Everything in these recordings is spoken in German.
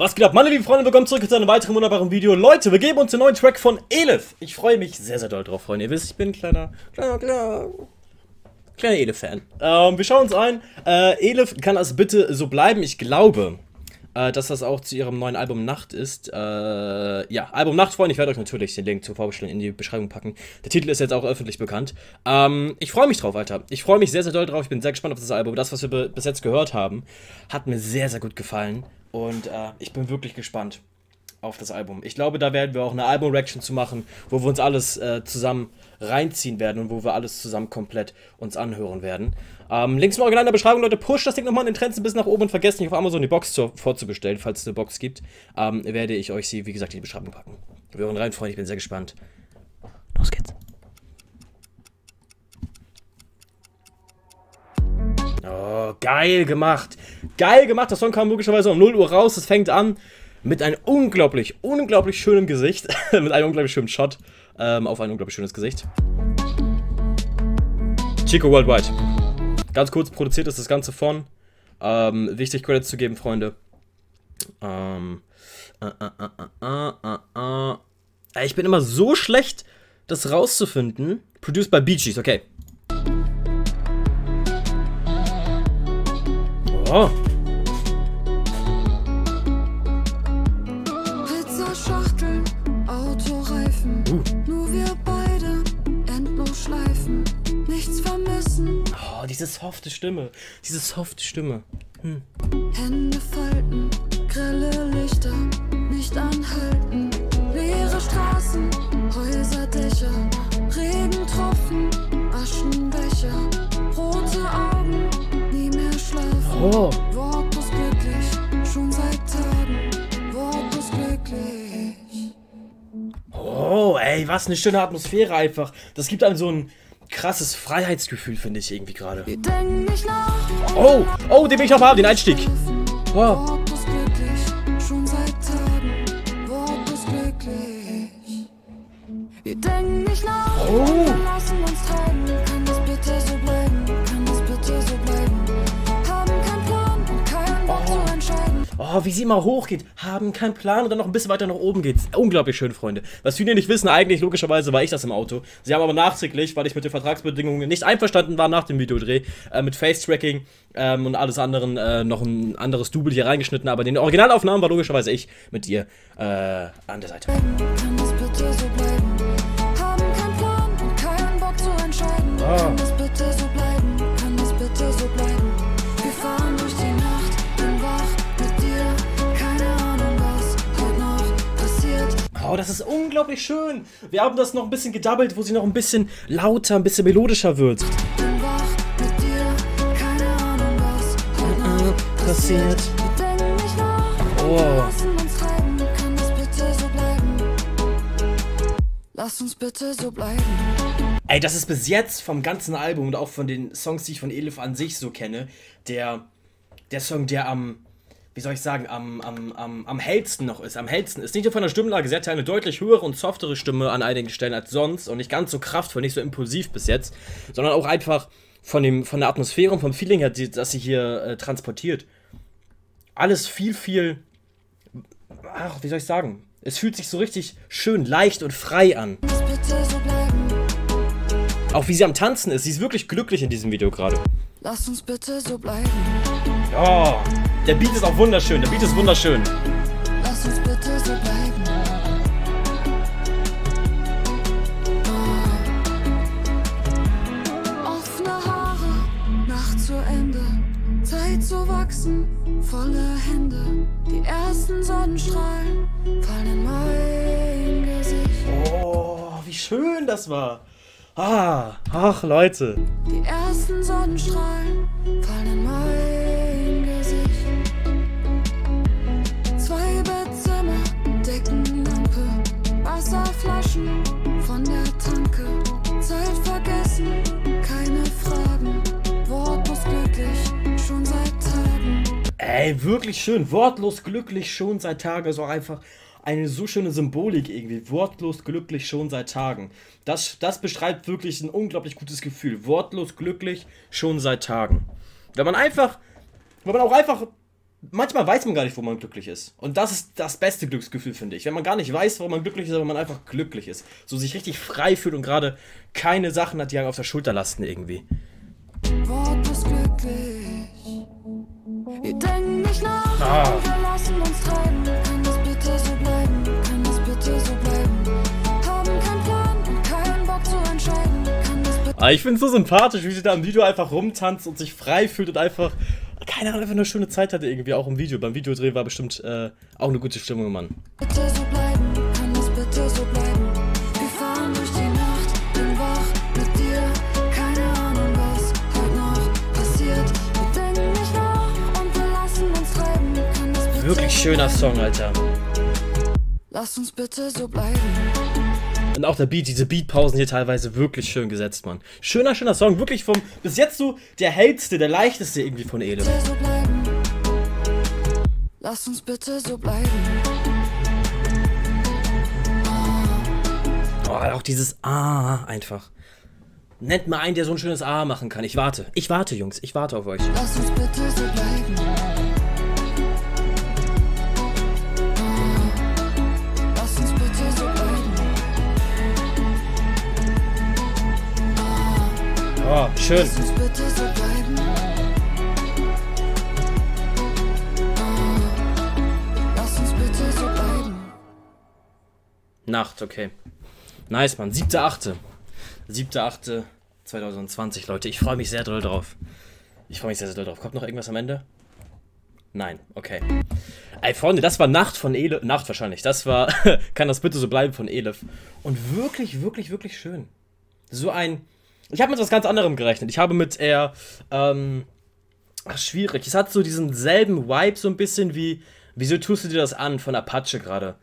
Was geht ab, meine lieben Freunde, willkommen zurück zu einem weiteren wunderbaren Video. Leute, wir geben uns den neuen Track von Elif. Ich freue mich sehr, sehr doll drauf, Freunde. Ihr wisst, ich bin ein kleiner, kleiner, kleiner, kleiner Elif-Fan. Ähm, wir schauen uns ein. Äh, Elif kann das bitte so bleiben. Ich glaube, äh, dass das auch zu ihrem neuen Album Nacht ist. Äh, ja, Album Nacht, Freunde. Ich werde euch natürlich den Link zur Vorbestellung in die Beschreibung packen. Der Titel ist jetzt auch öffentlich bekannt. Ähm, ich freue mich drauf, Alter. Ich freue mich sehr, sehr doll drauf. Ich bin sehr gespannt auf das Album. Das, was wir bis jetzt gehört haben, hat mir sehr, sehr gut gefallen. Und äh, ich bin wirklich gespannt auf das Album. Ich glaube, da werden wir auch eine Album-Reaction zu machen, wo wir uns alles äh, zusammen reinziehen werden und wo wir alles zusammen komplett uns anhören werden. Ähm, Links im Original in der Beschreibung, Leute, push das Ding nochmal in den Trends bisschen nach oben und vergesst nicht auf Amazon die Box zu, vorzubestellen, falls es eine Box gibt. Ähm, werde ich euch sie, wie gesagt, in die Beschreibung packen. Wir hören rein, Freunde, ich bin sehr gespannt. Oh, geil gemacht. Geil gemacht. Der Song kam logischerweise um 0 Uhr raus. Es fängt an mit einem unglaublich, unglaublich schönen Gesicht. mit einem unglaublich schönen Shot ähm, auf ein unglaublich schönes Gesicht. Chico Worldwide. Ganz kurz produziert ist das Ganze von. Ähm, wichtig Credits zu geben, Freunde. Ähm, äh, äh, äh, ich bin immer so schlecht, das rauszufinden. Produced by Bee okay. Oh. Pizzaschachteln, Autoreifen, uh. nur wir beide endlos schleifen, nichts vermissen. Oh, diese softe Stimme, diese softe Stimme. Hm. Hände falten, grelle Lichter, nicht anhalten, Oh. Wortlos glücklich, schon seit Tagen, wortlos glücklich. Oh, ey, was eine schöne Atmosphäre einfach. Das gibt einem so ein krasses Freiheitsgefühl, finde ich irgendwie gerade. Oh, oh, den will ich noch haben, den Einstieg. Oh. Wortlos Oh, wie sie immer hochgeht. Haben keinen Plan und dann noch ein bisschen weiter nach oben geht. Unglaublich schön, Freunde. Was viele nicht wissen, eigentlich logischerweise war ich das im Auto. Sie haben aber nachträglich, weil ich mit den Vertragsbedingungen nicht einverstanden war nach dem Videodreh, äh, mit Face-Tracking ähm, und alles anderen äh, noch ein anderes Double hier reingeschnitten. Aber den Originalaufnahmen war logischerweise ich mit dir äh, an der Seite. Unglaublich schön. Wir haben das noch ein bisschen gedoubled, wo sie noch ein bisschen lauter, ein bisschen melodischer wird. Bin wach mit dir. Keine Ahnung, was heute noch passiert. Oh. Lass uns bitte so bleiben. Ey, das ist bis jetzt vom ganzen Album und auch von den Songs, die ich von Elif an sich so kenne, der, der Song, der am, wie soll ich sagen, am, am, am, am hellsten noch ist. Am hellsten ist nicht nur von der Stimmlage, sie hat ja eine deutlich höhere und softere Stimme an einigen Stellen als sonst und nicht ganz so kraftvoll, nicht so impulsiv bis jetzt, sondern auch einfach von, dem, von der Atmosphäre und vom Feeling her, die, das sie hier äh, transportiert. Alles viel, viel, ach, wie soll ich sagen, es fühlt sich so richtig schön leicht und frei an. Auch wie sie am Tanzen ist. Sie ist wirklich glücklich in diesem Video gerade. Lass uns bitte so bleiben. Oh, der Beat ist auch wunderschön. Der Beat ist wunderschön. Lass uns bitte so bleiben. Oh. Offene Haare, Nacht zu Ende. Zeit zu wachsen, volle Hände. Die ersten Sonnenstrahlen fallen in mein Gesicht. Oh, wie schön das war. Ah, ach Leute. Die ersten Sonnenstrahlen fallen in mein Gesicht. Zwei Bettzimmer, Deckenlampe, Wasserflaschen von der Tanke. Zeit vergessen, keine Fragen. Wortlos glücklich, schon seit Tagen. Ey, wirklich schön. Wortlos glücklich schon seit Tagen. So einfach eine so schöne Symbolik irgendwie. Wortlos glücklich schon seit Tagen. Das, das beschreibt wirklich ein unglaublich gutes Gefühl. Wortlos glücklich schon seit Tagen. Wenn man einfach, wenn man auch einfach manchmal weiß man gar nicht, wo man glücklich ist. Und das ist das beste Glücksgefühl, finde ich. Wenn man gar nicht weiß, warum man glücklich ist, aber man einfach glücklich ist. So sich richtig frei fühlt und gerade keine Sachen hat, die einen auf der Schulter lasten irgendwie. Wort ist glücklich. Wir denken nicht nach, Ah. und wir lassen uns treiben. Aber Ah, ich finde es so sympathisch, wie sie da im Video einfach rumtanzt und sich frei fühlt und einfach, keine Ahnung, einfach eine schöne Zeit hatte irgendwie, auch im Video. Beim Videodreh war bestimmt äh, auch eine gute Stimmung, Mann. bitte so bleiben? Kann das bitte so bleiben? Wir fahren durch die Nacht, bin wach mit dir. Keine Ahnung, was heute noch passiert. Wir denken nicht nach und wir lassen uns treiben. Kann das bitte Wirklich schöner? Song, Alter. Lass uns bitte so bleiben. Und auch der Beat, diese Beatpausen hier teilweise wirklich schön gesetzt, Mann. Schöner, schöner Song. Wirklich vom, bis jetzt so der hellste, der leichteste irgendwie von bitte so. Lass uns bitte so bleiben. Oh, auch dieses Ah einfach. Nennt mal einen, der so ein schönes A machen kann. Ich warte. Ich warte, Jungs. Ich warte auf euch. Lass uns bitte so bleiben. So bleiben. Nacht, okay. Nice, Mann. 7.8. 7.8.2020, Leute. Ich freue mich sehr doll drauf. Ich freue mich sehr, sehr doll drauf. Kommt noch irgendwas am Ende? Nein, okay. Ey, Freunde, das war Nacht von Elif. Nacht wahrscheinlich. Das war. Kann das bitte so bleiben von Elif. Und wirklich, wirklich, wirklich schön. So ein. Ich habe mit was ganz anderem gerechnet. Ich habe mit eher. Ähm, ach, schwierig. Es hat so diesen selben Vibe, so ein bisschen wie. Wieso tust du dir das an von Apache gerade?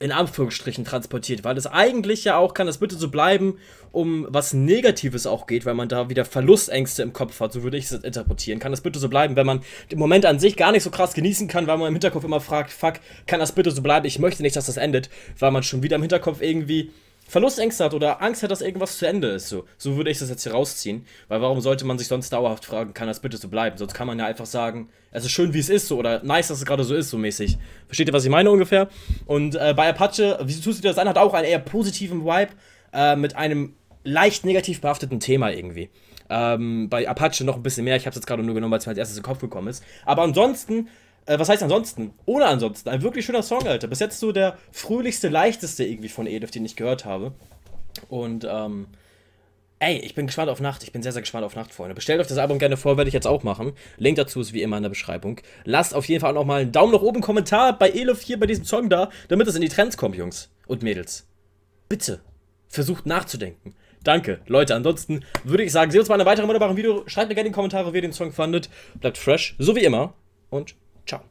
in Anführungsstrichen transportiert, weil es eigentlich ja auch, kann das bitte so bleiben, um was Negatives auch geht, weil man da wieder Verlustängste im Kopf hat, so würde ich es interpretieren. Kann das bitte so bleiben, wenn man den Moment an sich gar nicht so krass genießen kann, weil man im Hinterkopf immer fragt, fuck, kann das bitte so bleiben, ich möchte nicht, dass das endet, weil man schon wieder im Hinterkopf irgendwie Verlustängste hat oder Angst hat, dass irgendwas zu Ende ist. So, so würde ich das jetzt hier rausziehen. Weil warum sollte man sich sonst dauerhaft fragen, kann das bitte so bleiben? Sonst kann man ja einfach sagen, es ist schön, wie es ist, so oder nice, dass es gerade so ist, so mäßig. Versteht ihr, was ich meine ungefähr? Und äh, bei Apache, wieso tust du das an, hat auch einen eher positiven Vibe äh, mit einem leicht negativ behafteten Thema irgendwie. Ähm, bei Apache noch ein bisschen mehr. Ich habe es jetzt gerade nur genommen, weil es mir als erstes in den Kopf gekommen ist. Aber ansonsten, äh, was heißt ansonsten? Ohne ansonsten. Ein wirklich schöner Song, Alter. Bis jetzt so der fröhlichste, leichteste irgendwie von Edith, den ich gehört habe. Und, ähm, ey, ich bin gespannt auf Nacht. Ich bin sehr, sehr gespannt auf Nacht, Freunde. Bestellt euch das Album gerne vor, werde ich jetzt auch machen. Link dazu ist wie immer in der Beschreibung. Lasst auf jeden Fall auch noch mal einen Daumen nach oben, Kommentar bei Elif hier bei diesem Song da, damit es in die Trends kommt, Jungs und Mädels. Bitte, versucht nachzudenken. Danke, Leute. Ansonsten würde ich sagen, sehen uns in einem weiteren wunderbaren Video. Schreibt mir gerne in die Kommentare, wie ihr den Song fandet. Bleibt fresh, so wie immer. Und ciao.